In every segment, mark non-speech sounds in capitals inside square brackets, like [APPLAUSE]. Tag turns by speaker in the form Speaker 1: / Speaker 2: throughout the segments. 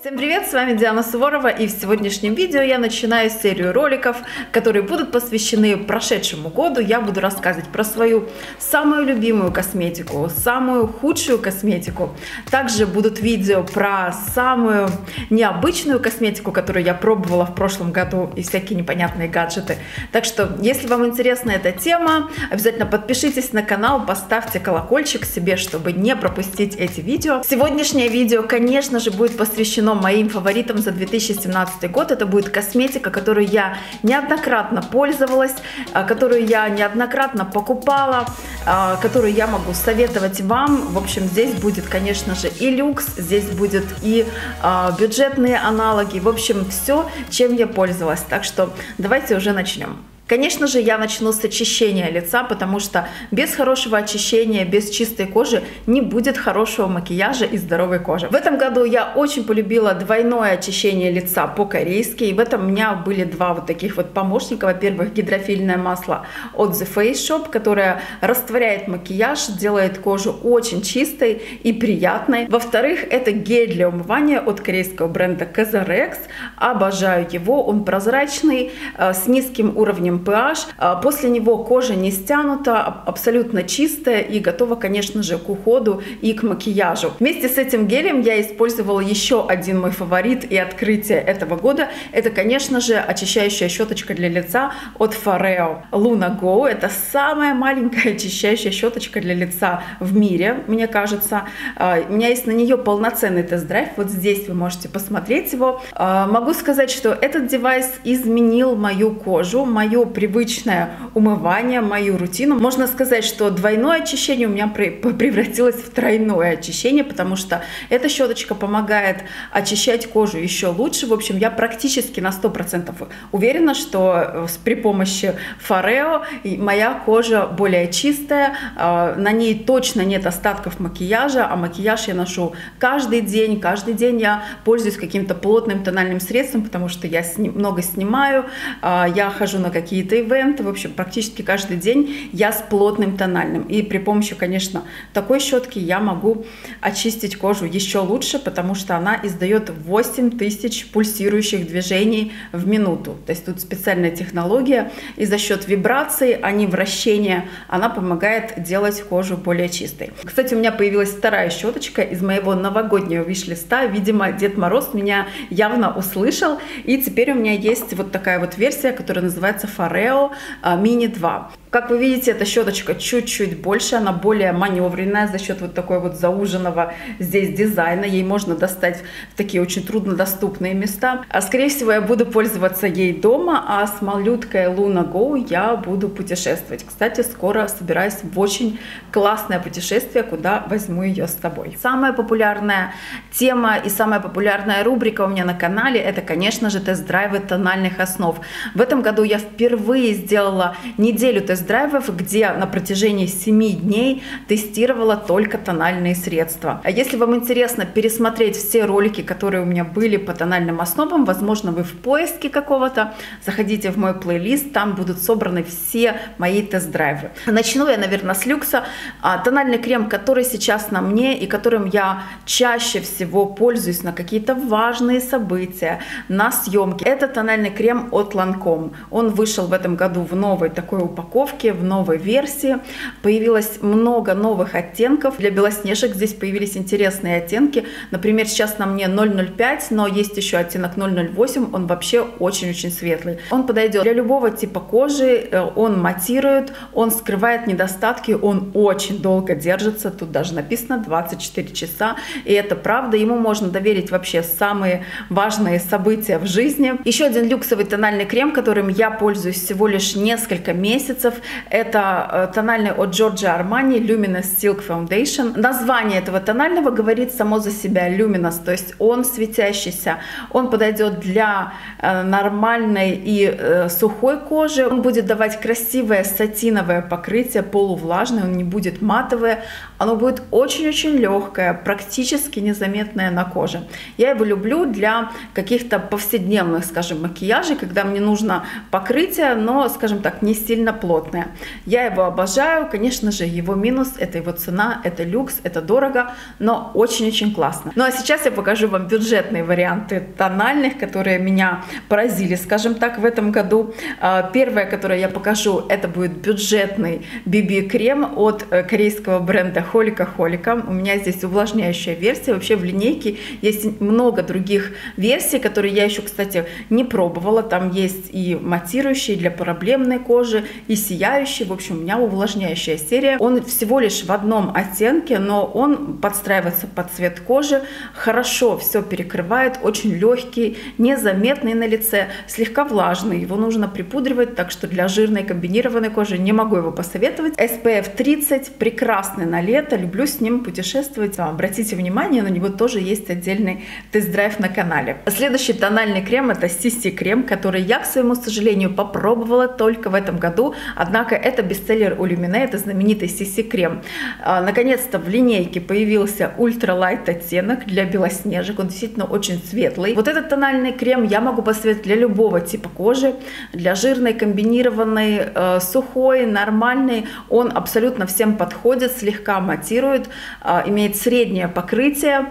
Speaker 1: Всем привет, с вами Диана Суворова и в сегодняшнем видео я начинаю серию роликов, которые будут посвящены прошедшему году. Я буду рассказывать про свою самую любимую косметику, самую худшую косметику. Также будут видео про самую необычную косметику, которую я пробовала в прошлом году и всякие непонятные гаджеты. Так что, если вам интересна эта тема, обязательно подпишитесь на канал, поставьте колокольчик себе, чтобы не пропустить эти видео. Сегодняшнее видео, конечно же, будет посвящено но моим фаворитом за 2017 год это будет косметика, которую я неоднократно пользовалась, а, которую я неоднократно покупала, а, которую я могу советовать вам. В общем, здесь будет, конечно же, и люкс, здесь будет и а, бюджетные аналоги, в общем, все, чем я пользовалась. Так что давайте уже начнем. Конечно же, я начну с очищения лица, потому что без хорошего очищения, без чистой кожи не будет хорошего макияжа и здоровой кожи. В этом году я очень полюбила двойное очищение лица по-корейски, и в этом у меня были два вот таких вот помощника. Во-первых, гидрофильное масло от The Face Shop, которое растворяет макияж, делает кожу очень чистой и приятной. Во-вторых, это гель для умывания от корейского бренда Kazarex. Обожаю его, он прозрачный, э, с низким уровнем pH. А после него кожа не стянута, абсолютно чистая и готова, конечно же, к уходу и к макияжу. Вместе с этим гелем я использовала еще один мой фаворит и открытие этого года. Это, конечно же, очищающая щеточка для лица от Foreo Luna Go. Это самая маленькая очищающая щеточка для лица в мире, мне кажется. А, у меня есть на нее полноценный тест-драйв. Вот здесь вы можете посмотреть его. А, могу сказать, что этот девайс изменил мою кожу, мою привычное умывание, мою рутину. Можно сказать, что двойное очищение у меня [LAUGHS] превратилось в тройное очищение, потому что эта щеточка помогает очищать кожу еще лучше. В общем, я практически на 100% уверена, что э, при помощи Форео моя кожа более чистая, а, на ней точно нет остатков макияжа, а макияж я ношу каждый день. Каждый день я пользуюсь каким-то плотным тональным средством, потому что я много снимаю, а, я хожу на какие какие-то ивенты, в общем, практически каждый день я с плотным тональным. И при помощи, конечно, такой щетки я могу очистить кожу еще лучше, потому что она издает 8 тысяч пульсирующих движений в минуту. То есть тут специальная технология, и за счет вибраций, а не вращения, она помогает делать кожу более чистой. Кстати, у меня появилась вторая щеточка из моего новогоднего виш-листа. Видимо, Дед Мороз меня явно услышал, и теперь у меня есть вот такая вот версия, которая называется Фар Pareo Mini 2. Как вы видите, эта щеточка чуть-чуть больше, она более маневренная за счет вот такой вот зауженного здесь дизайна. Ей можно достать в такие очень труднодоступные места. А скорее всего я буду пользоваться ей дома, а с малюткой Luna Go я буду путешествовать. Кстати, скоро собираюсь в очень классное путешествие, куда возьму ее с собой. Самая популярная тема и самая популярная рубрика у меня на канале это, конечно же, тест-драйвы тональных основ. В этом году я впервые сделала неделю тест тест-драйвов, где на протяжении 7 дней тестировала только тональные средства. А если вам интересно пересмотреть все ролики, которые у меня были по тональным основам, возможно, вы в поиске какого-то, заходите в мой плейлист, там будут собраны все мои тест-драйвы. Начну я, наверное, с люкса. А, тональный крем, который сейчас на мне и которым я чаще всего пользуюсь на какие-то важные события, на съемки, это тональный крем от Lancome. Он вышел в этом году в новой такой упаковке, упаковке, в новой версии. Появилось много новых оттенков. Для белоснежек здесь появились интересные оттенки. Например, сейчас на мне 005, но есть еще оттенок 008. Он вообще очень-очень светлый. Он подойдет для любого типа кожи. Э, он матирует, он скрывает недостатки, он очень долго держится. Тут даже написано 24 часа. И это правда. Ему можно доверить вообще самые важные события в жизни. Еще один люксовый тональный крем, которым я пользуюсь всего лишь несколько месяцев. Это э, тональный от Giorgio Armani Luminous Silk Foundation. Название этого тонального говорит само за себя Luminous, то есть он светящийся. Он подойдет для э, нормальной и э, сухой кожи. Он будет давать красивое сатиновое покрытие, полувлажное, он не будет матовое, Оно будет очень-очень легкое, практически незаметное на коже. Я его люблю для каких-то повседневных, скажем, макияжей, когда мне нужно покрытие, но, скажем так, не сильно плотное. Я его обожаю. Конечно же, его минус – это его цена, это люкс, это дорого, но очень-очень классно. Ну а сейчас я покажу вам бюджетные варианты тональных, которые меня поразили, скажем так, в этом году. А, первое, которое я покажу, это будет бюджетный BB-крем от э, корейского бренда Холика Холика. У меня здесь увлажняющая версия. Вообще в линейке есть много других версий, которые я еще, кстати, не пробовала. Там есть и матирующие для проблемной кожи, и сияющие. В общем, у меня увлажняющая серия. Он всего лишь в одном оттенке, но он подстраивается под цвет кожи, хорошо все перекрывает, очень легкий, незаметный на лице, слегка влажный. Его нужно припудривать, так что для жирной комбинированной кожи не могу его посоветовать. SPF 30, прекрасный на лето, люблю с ним путешествовать. Обратите внимание, на него тоже есть отдельный тест-драйв на канале. Следующий тональный крем это CC крем, который я, к своему сожалению, попробовала только в этом году. Однако это бестселлер у Lumine, это знаменитый CC крем. А, наконец-то в линейке появился ультралайт оттенок для белоснежек. Он действительно очень светлый. Вот этот тональный крем я могу посоветовать для любого типа кожи. Для жирной, комбинированной, э, сухой, нормальной. Он абсолютно всем подходит, слегка матирует, э, имеет среднее покрытие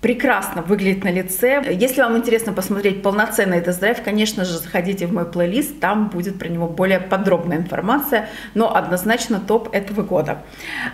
Speaker 1: прекрасно выглядит на лице. Если вам интересно посмотреть полноценный тест-драйв, конечно же, заходите в мой плейлист, там будет про него более подробная информация, но однозначно топ этого года.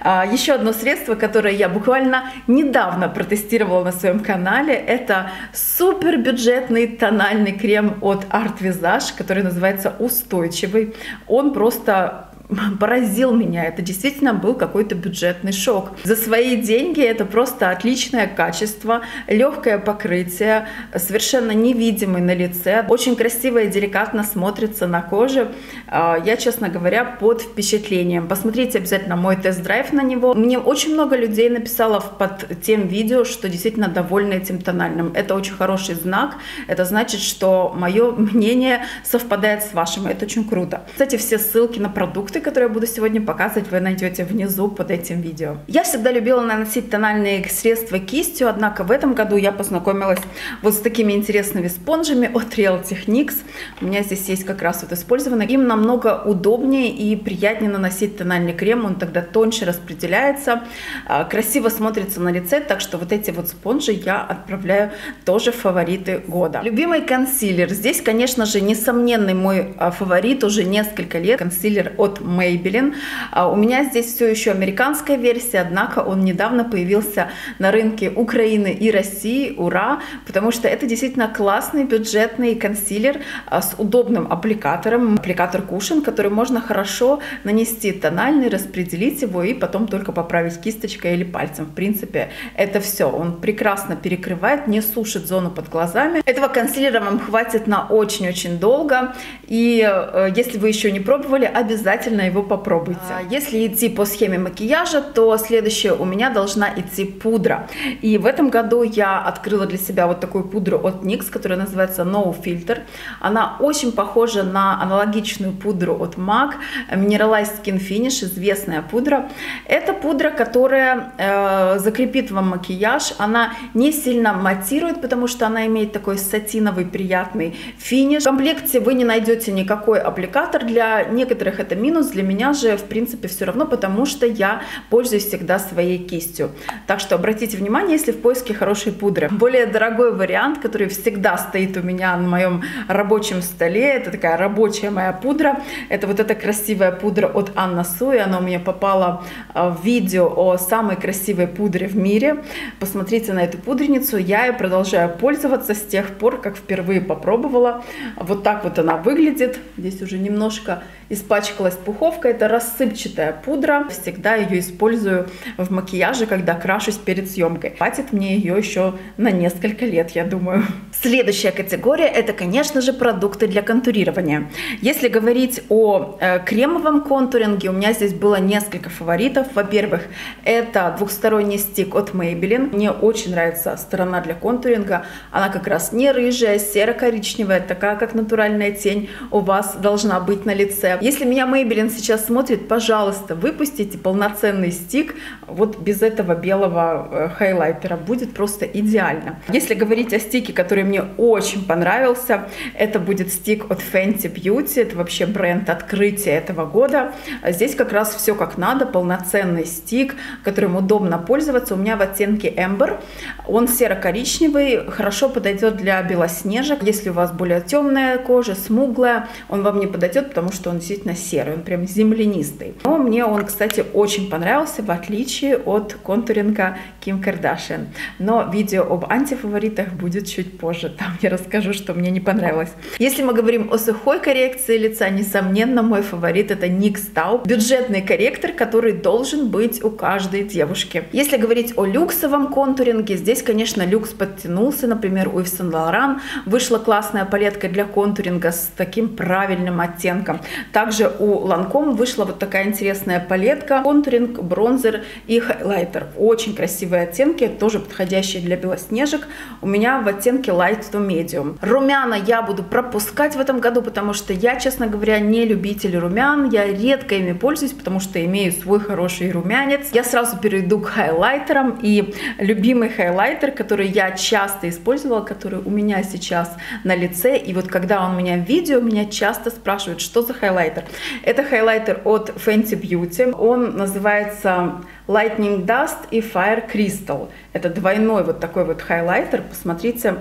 Speaker 1: А, еще одно средство, которое я буквально недавно протестировала на своем канале, это супер бюджетный тональный крем от Art Visage, который называется «Устойчивый». Он просто [LAUGHS] поразил меня. Это действительно был какой-то бюджетный шок. За свои деньги это просто отличное качество, легкое покрытие, совершенно невидимый на лице, очень красиво и деликатно смотрится на коже. А, я, честно говоря, под впечатлением. Посмотрите обязательно мой тест-драйв на него. Мне очень много людей написало под тем видео, что действительно довольны этим тональным. Это очень хороший знак. Это значит, что мое мнение совпадает с вашим. Это очень круто. Кстати, все ссылки на продукты продукты, которые я буду сегодня показывать, вы найдете внизу под этим видео. Я всегда любила наносить тональные средства кистью, однако в этом году я познакомилась вот с такими интересными спонжами от Real Techniques. У меня здесь есть как раз вот использованный. Им намного удобнее и приятнее наносить тональный крем, он тогда тоньше распределяется, а, красиво смотрится на лице, так что вот эти вот спонжи я отправляю тоже в фавориты года. Любимый консилер. Здесь, конечно же, несомненный мой а, фаворит уже несколько лет. Консилер от Maybelline. А у меня здесь все еще американская версия, однако он недавно появился на рынке Украины и России. Ура! Потому что это действительно классный бюджетный консилер а, с удобным аппликатором, аппликатор Cushion, который можно хорошо нанести тональный, распределить его и потом только поправить кисточкой или пальцем. В принципе, это все. Он прекрасно перекрывает, не сушит зону под глазами. Этого консилера вам хватит на очень-очень долго. И э, если вы еще не пробовали, обязательно обязательно его попробуйте. А, если идти по схеме макияжа, то следующее у меня должна идти пудра. И в этом году я открыла для себя вот такую пудру от NYX, которая называется No Filter. Она очень похожа на аналогичную пудру от MAC, Mineralized Skin Finish, известная пудра. Это пудра, которая э, закрепит вам макияж. Она не сильно матирует, потому что она имеет такой сатиновый приятный финиш. В комплекте вы не найдете никакой аппликатор. Для некоторых это минус, минус. Для меня же, в принципе, все равно, потому что я пользуюсь всегда своей кистью. Так что обратите внимание, если в поиске хорошей пудры. Более дорогой вариант, который всегда стоит у меня на моем рабочем столе, это такая рабочая моя пудра. Это вот эта красивая пудра от Анна Суи. Она у меня попала а, в видео о самой красивой пудре в мире. Посмотрите на эту пудреницу. Я ее продолжаю пользоваться с тех пор, как впервые попробовала. Вот так вот она выглядит. Здесь уже немножко испачкалась пуховка. Это рассыпчатая пудра. Всегда ее использую в макияже, когда крашусь перед съемкой. Хватит мне ее еще на несколько лет, я думаю. Следующая категория это, конечно же, продукты для контурирования. Если говорить о э, кремовом контуринге, у меня здесь было несколько фаворитов. Во-первых, это двухсторонний стик от Maybelline. Мне очень нравится сторона для контуринга. Она как раз не рыжая, серо-коричневая, такая как натуральная тень у вас должна быть на лице. Если меня Maybelline сейчас смотрит, пожалуйста, выпустите полноценный стик вот без этого белого э, хайлайтера. Будет просто идеально. Если говорить о стике, который мне очень понравился. Это будет стик от Fenty Beauty. Это вообще бренд открытия этого года. Здесь как раз все как надо. Полноценный стик, которым удобно пользоваться. У меня в оттенке Amber. Он серо-коричневый. Хорошо подойдет для белоснежек. Если у вас более темная кожа, смуглая, он вам не подойдет, потому что он действительно серый. Он прям землянистый. Но мне он, кстати, очень понравился, в отличие от контуринга Ким Кардашьян. Но видео об антифаворитах будет чуть позже позже. Там я расскажу, что мне не понравилось. Если мы говорим о сухой коррекции лица, несомненно, мой фаворит это NYX Taupe. Бюджетный корректор, который должен быть у каждой девушки. Если говорить о люксовом контуринге, здесь, конечно, люкс подтянулся. Например, у Yves Saint Laurent вышла классная палетка для контуринга с таким правильным оттенком. Также у Lancome вышла вот такая интересная палетка. Контуринг, бронзер и хайлайтер. Очень красивые оттенки, тоже подходящие для белоснежек. У меня в оттенке Light to medium. Румяна я буду пропускать в этом году, потому что я, честно говоря, не любитель румян. Я редко ими пользуюсь, потому что имею свой хороший румянец. Я сразу перейду к хайлайтерам. И любимый хайлайтер, который я часто использовала, который у меня сейчас на лице. И вот когда он у меня в видео, меня часто спрашивают, что за хайлайтер. Это хайлайтер от Fenty Beauty. Он называется Lightning Dust и Fire Crystal. Это двойной вот такой вот хайлайтер. Посмотрите,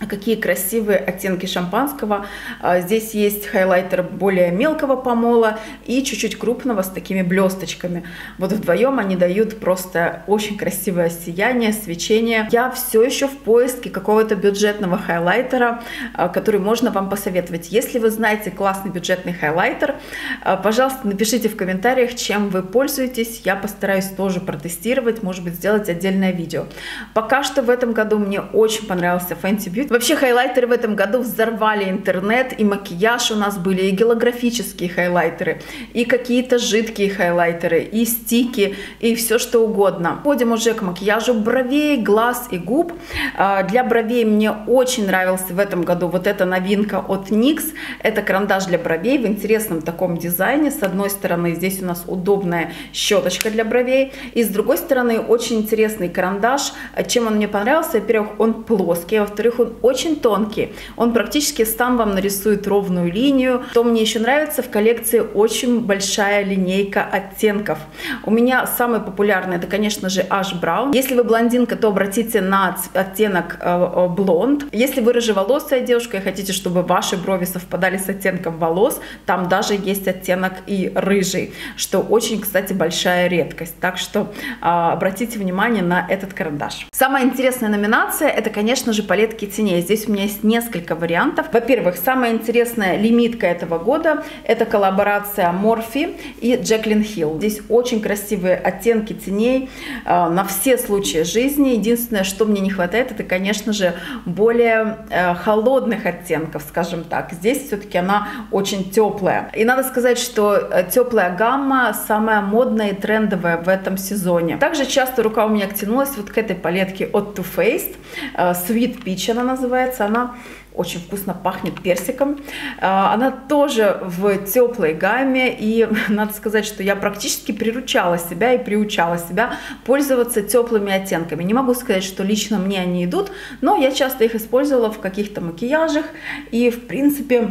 Speaker 1: Какие красивые оттенки шампанского. А, здесь есть хайлайтер более мелкого помола и чуть-чуть крупного с такими блесточками. Вот вдвоем они дают просто очень красивое сияние, свечение. Я все еще в поиске какого-то бюджетного хайлайтера, а, который можно вам посоветовать. Если вы знаете классный бюджетный хайлайтер, а, пожалуйста, напишите в комментариях, чем вы пользуетесь. Я постараюсь тоже протестировать, может быть, сделать отдельное видео. Пока что в этом году мне очень понравился Fenty Beauty Вообще хайлайтеры в этом году взорвали интернет, и макияж у нас были, и голографические хайлайтеры, и какие-то жидкие хайлайтеры, и стики, и все что угодно. Ходим уже к макияжу бровей, глаз и губ. А, для бровей мне очень нравился в этом году вот эта новинка от NYX. Это карандаш для бровей в интересном таком дизайне. С одной стороны здесь у нас удобная щеточка для бровей, и с другой стороны очень интересный карандаш. Чем он мне понравился? Во-первых, он плоский, во-вторых, он очень тонкий. Он практически сам вам нарисует ровную линию. Что мне еще нравится, в коллекции очень большая линейка оттенков. У меня самый популярный это, конечно же, Аш Браун. Если вы блондинка, то обратите на оттенок э, э, блонд. Если вы рыжеволосая девушка и хотите, чтобы ваши брови совпадали с оттенком волос, там даже есть оттенок и рыжий, что очень, кстати, большая редкость. Так что а, обратите внимание на этот карандаш. Самая интересная номинация это, конечно же, палетки теней цене. Здесь у меня есть несколько вариантов. Во-первых, самая интересная лимитка этого года – это коллаборация Морфи и Джеклин Хилл. Здесь очень красивые оттенки теней э, на все случаи жизни. Единственное, что мне не хватает, это, конечно же, более э, холодных оттенков, скажем так. Здесь все-таки она очень теплая. И надо сказать, что э, теплая гамма самая модная и трендовая в этом сезоне. Также часто рука у меня тянулась вот к этой палетке от Too Faced. Sweet Peach она называется. Она очень вкусно пахнет персиком. А, она тоже в теплой гамме, и [LAUGHS] надо сказать, что я практически приручала себя и приучала себя пользоваться теплыми оттенками. Не могу сказать, что лично мне они идут, но я часто их использовала в каких-то макияжах, и в принципе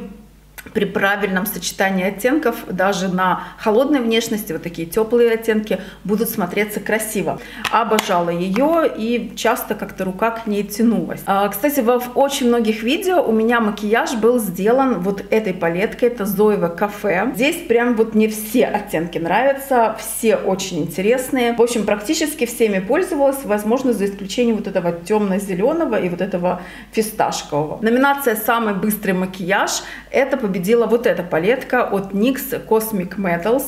Speaker 1: при правильном сочетании оттенков даже на холодной внешности вот такие теплые оттенки будут смотреться красиво. Обожала ее и часто как-то рука к ней тянулась. А, кстати, во очень многих видео у меня макияж был сделан вот этой палеткой, это Зоева Кафе. Здесь прям вот мне все оттенки нравятся, все очень интересные. В общем, практически всеми пользовалась, возможно, за исключением вот этого темно-зеленого и вот этого фисташкового. Номинация «Самый быстрый макияж» это победила вот эта палетка от NYX Cosmic Metals.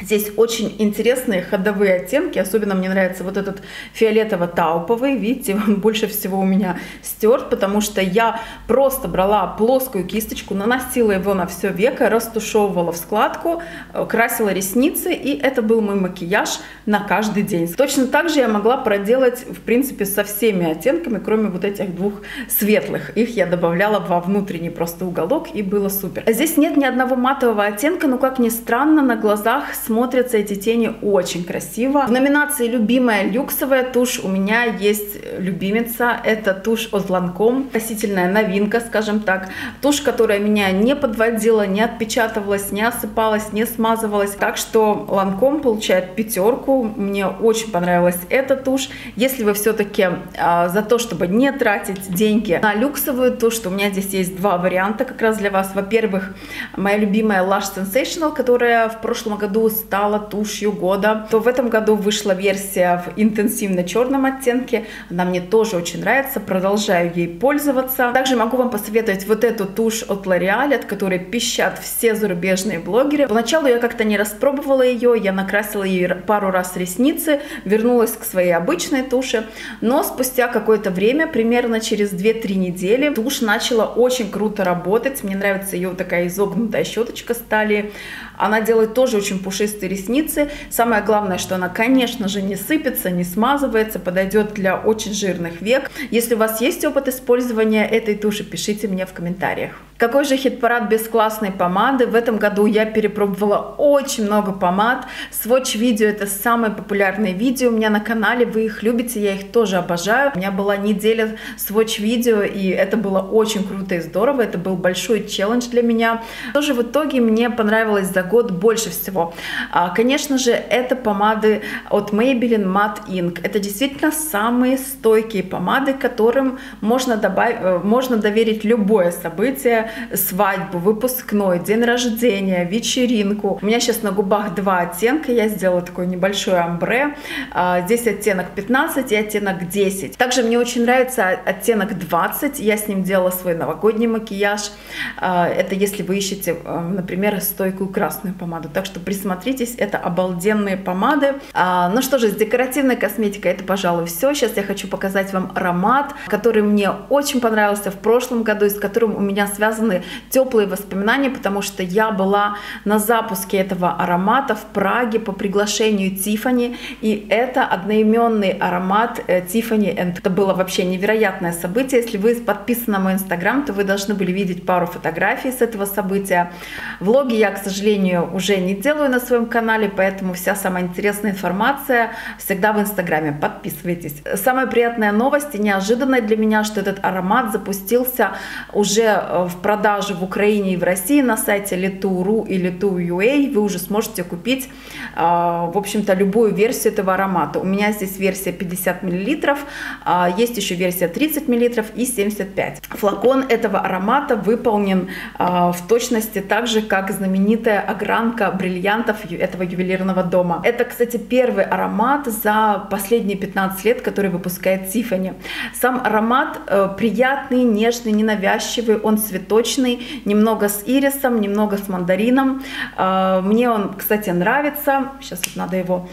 Speaker 1: Здесь очень интересные ходовые оттенки, особенно мне нравится вот этот фиолетово-тауповый, видите, [LAUGHS] он больше всего у меня стерт, потому что я просто брала плоскую кисточку, наносила его на все веко, растушевывала в складку, э, красила ресницы, и это был мой макияж на каждый день. Точно так же я могла проделать, в принципе, со всеми оттенками, кроме вот этих двух светлых. Их я добавляла во внутренний просто уголок, и было супер. Здесь нет ни одного матового оттенка, но, как ни странно, на глазах смотрятся эти тени очень красиво. В номинации «Любимая люксовая тушь» у меня есть любимица. Это тушь от Lancome. Красительная новинка, скажем так. Тушь, которая меня не подводила, не отпечатывалась, не осыпалась, не смазывалась. Так что Lancome получает пятерку. Мне очень понравилась эта тушь. Если вы все-таки а, за то, чтобы не тратить деньги на люксовую тушь, то у меня здесь есть два варианта как раз для вас. Во-первых, моя любимая Lush Sensational, которая в прошлом году стала тушью года, то в этом году вышла версия в интенсивно черном оттенке. Она мне тоже очень нравится, продолжаю ей пользоваться. Также могу вам посоветовать вот эту тушь от L'Oreal, от которой пищат все зарубежные блогеры. Поначалу я как-то не распробовала ее, я накрасила ей пару раз ресницы, вернулась к своей обычной туши, но спустя какое-то время, примерно через 2-3 недели, тушь начала очень круто работать. Мне нравится ее такая изогнутая щеточка стали. Она делает тоже очень пушистые ресницы. Самое главное, что она, конечно же, не сыпется, не смазывается, подойдет для очень жирных век. Если у вас есть опыт использования этой туши, пишите мне в комментариях. Какой же хит-парад без классной помады? В этом году я перепробовала очень много помад. Swatch видео это самые популярные видео у меня на канале. Вы их любите, я их тоже обожаю. У меня была неделя Swatch видео, и это было очень круто и здорово. Это был большой челлендж для меня. Тоже в итоге мне понравилось за год больше всего. А, конечно же, это помады от Maybelline Matte Ink. Это действительно самые стойкие помады, которым можно, добавить, э, можно доверить любое событие свадьбу, выпускной, день рождения, вечеринку. У меня сейчас на губах два оттенка, я сделала такой небольшой амбре. А, здесь оттенок 15 и оттенок 10. Также мне очень нравится оттенок 20, я с ним делала свой новогодний макияж. А, это если вы ищете, а, например, стойкую красную помаду. Так что присмотритесь, это обалденные помады. Ну что же, с декоративной косметикой это, пожалуй, все. Сейчас я хочу показать вам аромат, который мне очень понравился в прошлом году и с которым у меня связан связаны теплые воспоминания, потому что я была на запуске этого аромата в Праге по приглашению Тифани, и это одноименный аромат Тифани. Это было вообще невероятное событие. Если вы подписаны на мой инстаграм, то вы должны были видеть пару фотографий с этого события. Влоги я, к сожалению, уже не делаю на своем канале, поэтому вся самая интересная информация всегда в инстаграме. Подписывайтесь. Самая приятная новость и неожиданная для меня, что этот аромат запустился уже э, в продаже в Украине и в России на сайте Letu.ru и Letu.ua вы уже сможете купить, а, в общем-то, любую версию этого аромата. У меня здесь версия 50 мл, а, есть еще версия 30 мл и 75. Флакон этого аромата выполнен а, в точности так же, как знаменитая огранка бриллиантов этого ювелирного дома. Это, кстати, первый аромат за последние 15 лет, который выпускает Tiffany. Сам аромат э, приятный, нежный, ненавязчивый, он цветочный немного с ирисом, немного с мандарином. А, мне он, кстати, нравится. Сейчас вот надо его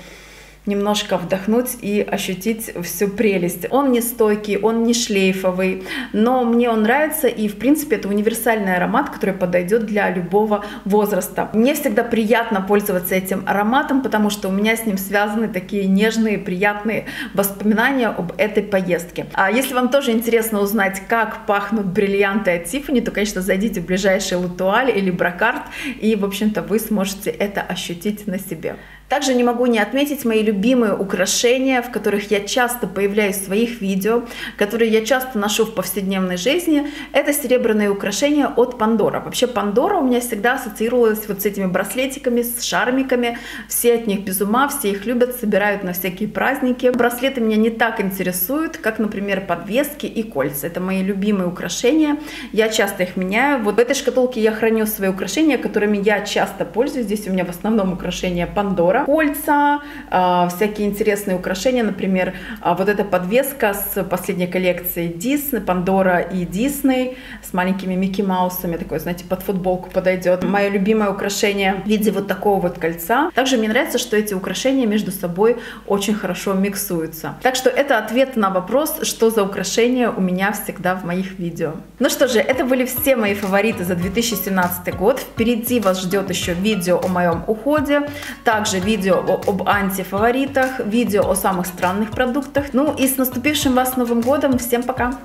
Speaker 1: немножко вдохнуть и ощутить всю прелесть. Он не стойкий, он не шлейфовый, но мне он нравится, и в принципе это универсальный аромат, который подойдет для любого возраста. Мне всегда приятно пользоваться этим ароматом, потому что у меня с ним связаны такие нежные, приятные воспоминания об этой поездке. А если вам тоже интересно узнать, как пахнут бриллианты от Tiffany, то, конечно, зайдите в ближайший Латуаль или Бракарт, и, в общем-то, вы сможете это ощутить на себе. Также не могу не отметить мои любимые украшения, в которых я часто появляюсь в своих видео, которые я часто ношу в повседневной жизни. Это серебряные украшения от Пандора. Вообще Пандора у меня всегда ассоциировалась вот с этими браслетиками, с шармиками. Все от них без ума, все их любят, собирают на всякие праздники. Браслеты меня не так интересуют, как, например, подвески и кольца. Это мои любимые украшения. Я часто их меняю. Вот в этой шкатулке я храню свои украшения, которыми я часто пользуюсь. Здесь у меня в основном украшения Пандора. Кольца, а, всякие интересные украшения, например, а, вот эта подвеска с последней коллекции Disney, Пандора и Disney с маленькими Микки Маусами, такой, знаете, под футболку подойдет. Мое любимое украшение в виде вот такого вот кольца. Также мне нравится, что эти украшения между собой очень хорошо миксуются. Так что это ответ на вопрос, что за украшения у меня всегда в моих видео. Ну что же, это были все мои фавориты за 2017 год. Впереди вас ждет еще видео о моем уходе, также видео об антифаворитах, видео о самых странных продуктах. Ну и с наступившим вас Новым годом. Всем пока!